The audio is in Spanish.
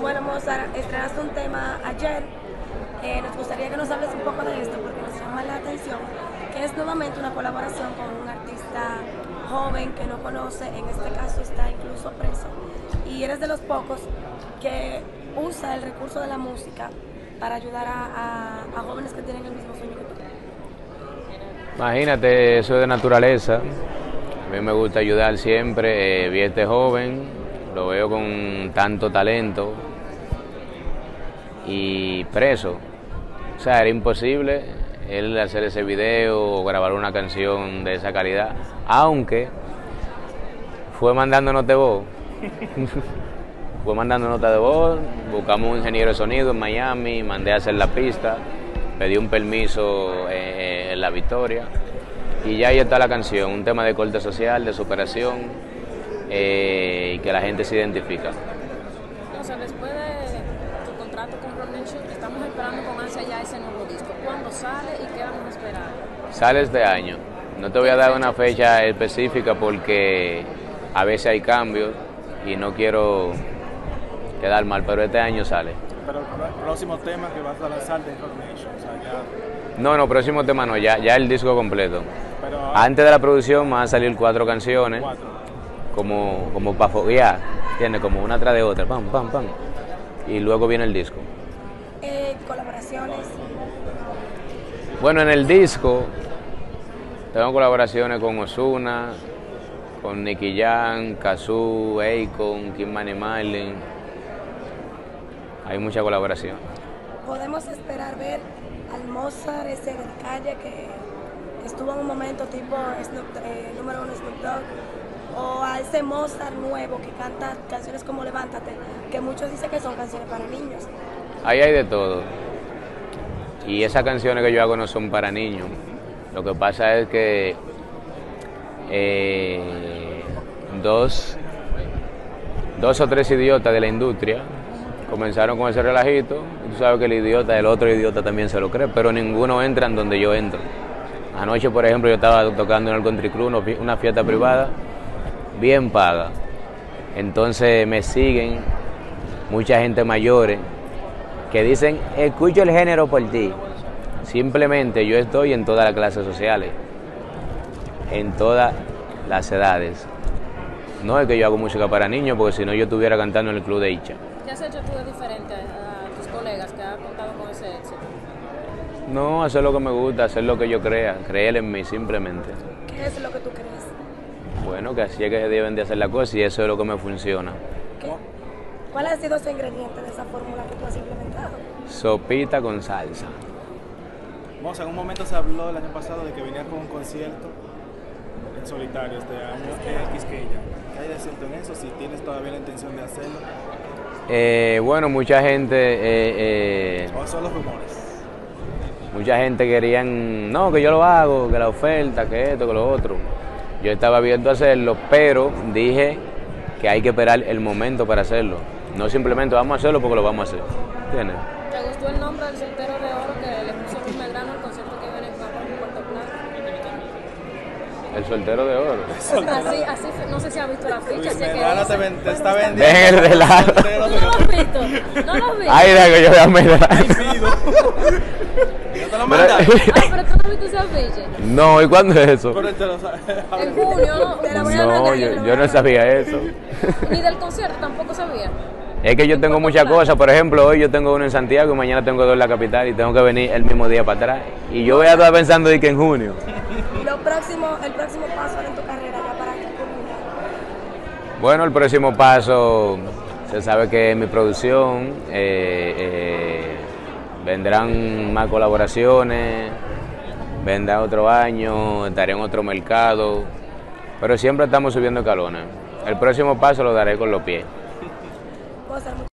Bueno, Mozart, estrenaste un tema ayer. Eh, nos gustaría que nos hables un poco de esto porque nos llama la atención que es nuevamente una colaboración con un artista joven que no conoce, en este caso está incluso preso, y eres de los pocos que usa el recurso de la música para ayudar a, jóvenes que tienen el mismo sueño que tú. Imagínate, es de naturaleza. A mí me gusta ayudar siempre. eh, vi a este joven, lo veo con tanto talento y preso. O sea, era imposible él hacer ese video o grabar una canción de esa calidad, aunque fue mandando nota de voz. fue mandando nota de voz, buscamos un ingeniero de sonido en Miami, mandé a hacer la pista, pedí un permiso eh, en la Victoria y ya ahí está la canción, un tema de corte social, de superación eh, y que la gente se identifica. O sea, después de tu contrato con Rock Nation, estamos esperando con ansia ya ese nuevo disco. ¿Cuándo sale y qué vamos a esperar? Sale este año. No te voy a dar una fecha específica porque a veces hay cambios y no quiero quedar mal, pero este año sale. Pero el próximo tema que vas a lanzar de Rock Nation, o sea, ya. No, no, próximo tema no, ya, ya el disco completo. Pero Antes de la producción van a salir cuatro canciones, cuatro. Como, como para foguear, ¿entiendes? Como una tras de otra, pam, pam, pam. Y luego viene el disco. Eh, colaboraciones, Bueno, en el disco tengo colaboraciones con Osuna, con Nicky Jam, Kazoo, Akon, Kim Mani Marlin. Hay mucha colaboración. podemos esperar ver al Mozart ese de calle que estuvo en un momento tipo Snoop- eh, número uno Snoop Dogg o a ese Mozart nuevo que canta canciones como Levántate, que muchos dicen que son canciones para niños. Ahí hay de todo. Y esas canciones que yo hago no son para niños. Lo que pasa es que eh, dos, dos o tres idiotas de la industria comenzaron con ese relajito. Tú sabes que el idiota, el otro idiota también se lo cree, pero ninguno entra en donde yo entro. Anoche, por ejemplo, yo estaba tocando en el Country Club, una fiesta privada, bien paga. Entonces me siguen mucha gente mayores que dicen, escucho el género por ti. Simplemente yo estoy en todas las clases sociales, en todas las edades. No es que yo hago música para niños, porque si no yo estuviera cantando en el club de Icha. ¿Qué has hecho tú de diferente a, tus colegas que han contado con ese éxito? No, hacer lo que me gusta, hacer lo que yo crea, creer en mí simplemente. ¿Qué es lo que tú crees? Bueno, que así es que se deben de hacer las cosas y eso es lo que me funciona. ¿Qué- ¿Cuál ha sido ese ingrediente de esa fórmula que tú has implementado? Sopita con salsa. Vamos, en un momento se habló el año pasado de que venía con un concierto en solitario este año en Quisqueya. ¿Qué hay de cierto en eso? Si tienes todavía la intención de hacerlo. Eh, bueno, mucha gente, eh, eh, ¿O son los rumores? mucha gente querían, no, que yo lo hago, que la oferta, que esto, que lo otro. Yo estaba abierto a hacerlo, pero dije que hay que esperar el momento para hacerlo. No simplemente vamos a hacerlo porque lo vamos a hacer. ¿Entiendes? ¿Te gustó el nombre del soltero de oro que le puso Luis Medrano al concierto que viene en Puerto Plata? El soltero de oro. Así, así, fue- no sé si has visto la ficha, Luis así que Medrano te, ven- te está vendiendo. Dejen el relajo. soltero ¿Tú de no lo has visto? ¿No lo has visto? Ay, yo voy a mirar. Lo Pero-. Ay, pero tú ese afiche. No, ¿y cuándo es eso? Pero él te lo sabe. En junio, Te la voy a No, yo, no sabía eso. ni del concierto tampoco sabía. Es que yo tengo muchas cosas, por ejemplo, hoy yo tengo uno en Santiago y mañana tengo dos en la capital y tengo que venir el mismo día para atrás. Y yo voy a estar pensando de que en junio. Lo próximo, el próximo paso en tu carrera ya para que culminar. Bueno, el próximo paso, se sabe que es mi producción, eh, eh, vendrán más colaboraciones, vendrá otro año, estaré en otro mercado, pero siempre estamos subiendo escalones. El próximo paso lo daré con los pies.